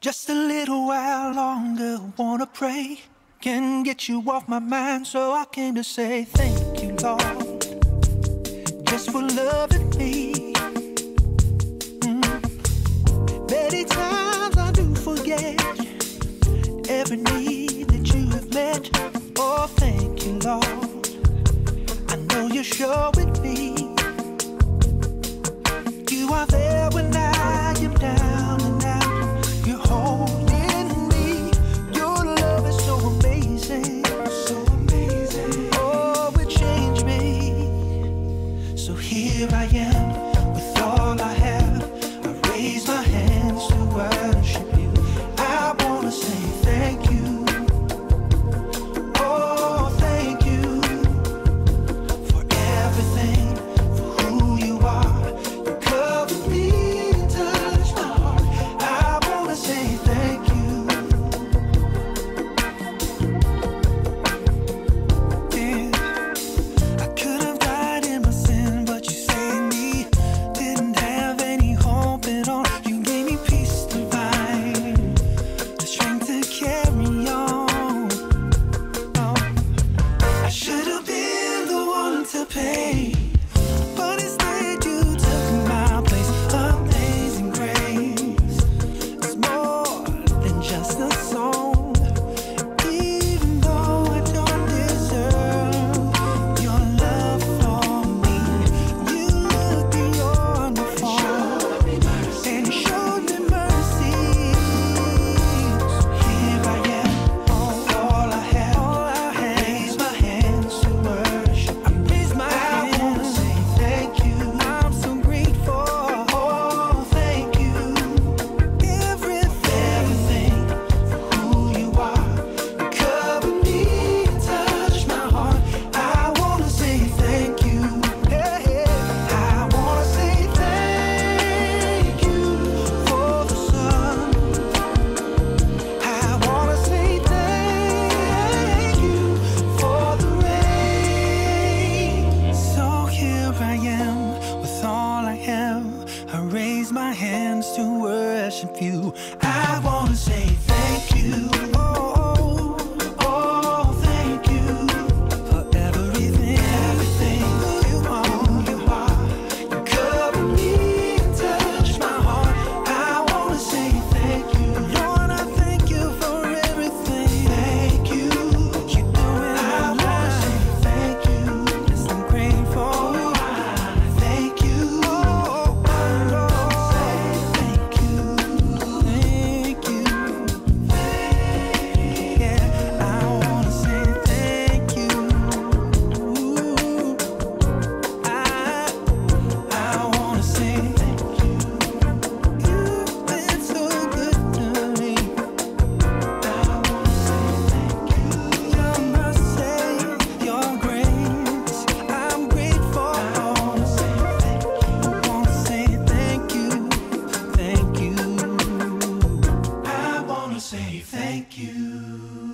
Just a little while longer, wanna pray. Can get you off my mind, so I came to say thank you, Lord, just for loving me. Mm. Many times I do forget every need that you have met. Oh, thank you, Lord. I know you're showing. the pain. passion few. I want. you.